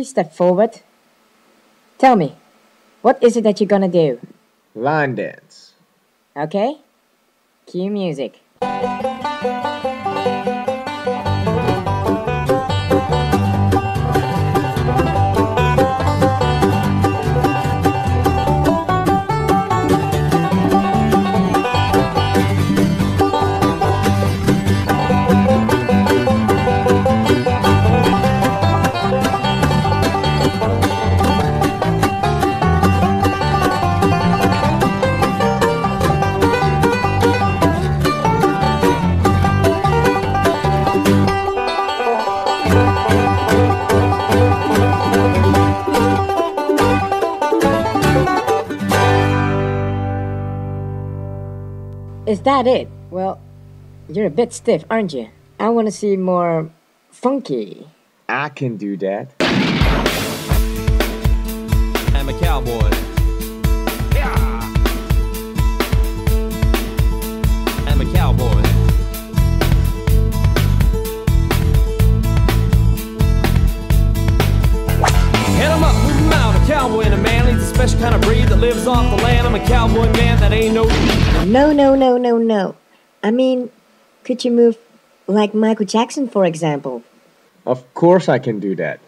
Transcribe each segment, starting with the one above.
Please step forward. Tell me, what is it that you're gonna do? Line dance. Okay? Cue music. Is that it? Well, you're a bit stiff, aren't you? I want to see more funky. I can do that. I'm a cowboy. No, no, no, no, no. I mean, could you move like Michael Jackson, for example? Of course I can do that.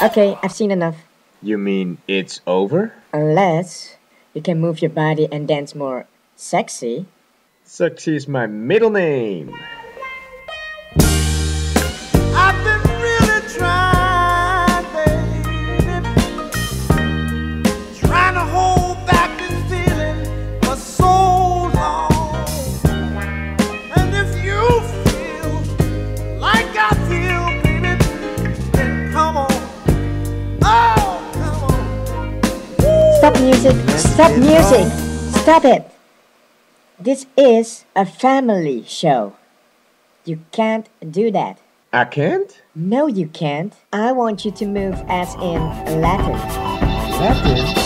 Okay, I've seen enough. You mean it's over? Unless you can move your body and dance more sexy. Sexy is my middle name. Music! Stop music! Stop it! This is a family show. You can't do that. I can't? No, you can't. I want you to move as in Latin. Latin?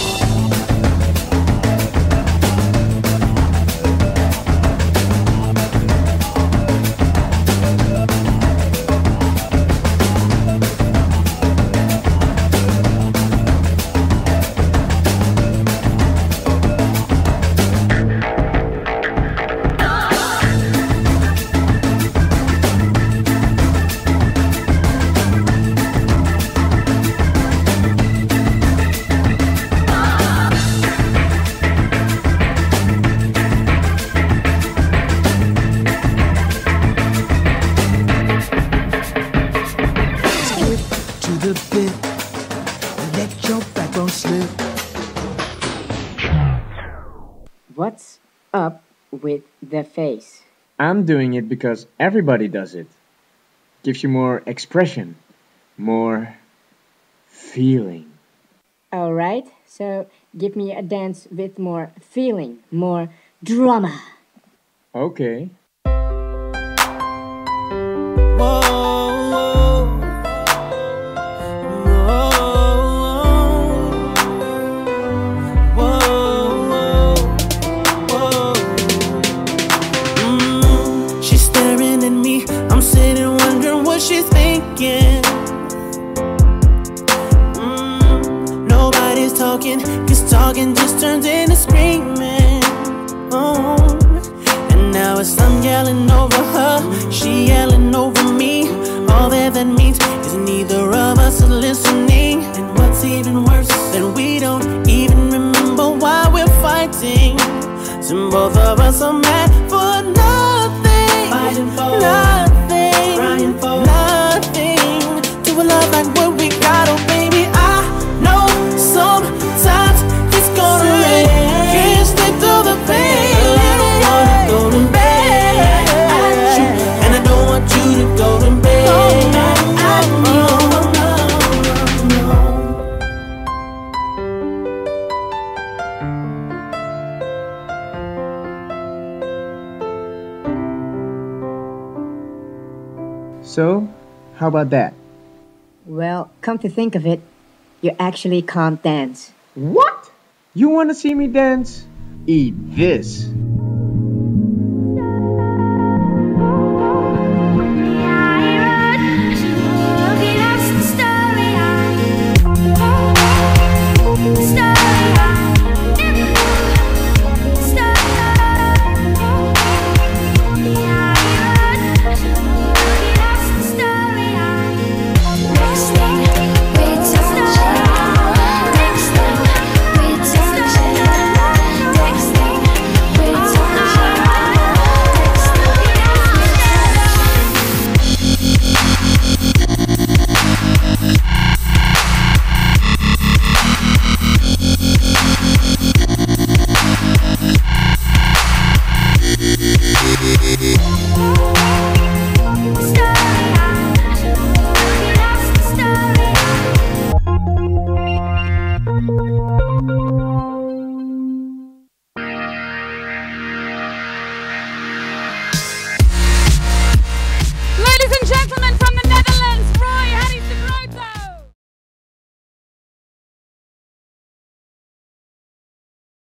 With the face? I'm doing it because everybody does it. Gives you more expression, more feeling. Alright, so give me a dance with more feeling, more drama. Okay. Talking just turns into screaming. Oh. And now it's I'm yelling over her, she yelling over me. All that that means is neither of us are listening. And what's even worse than we don't even remember why we're fighting. So both of us are mad for nothing. So, how about that? Well, come to think of it, you actually can't dance. What? You want to see me dance? Eat this. Ladies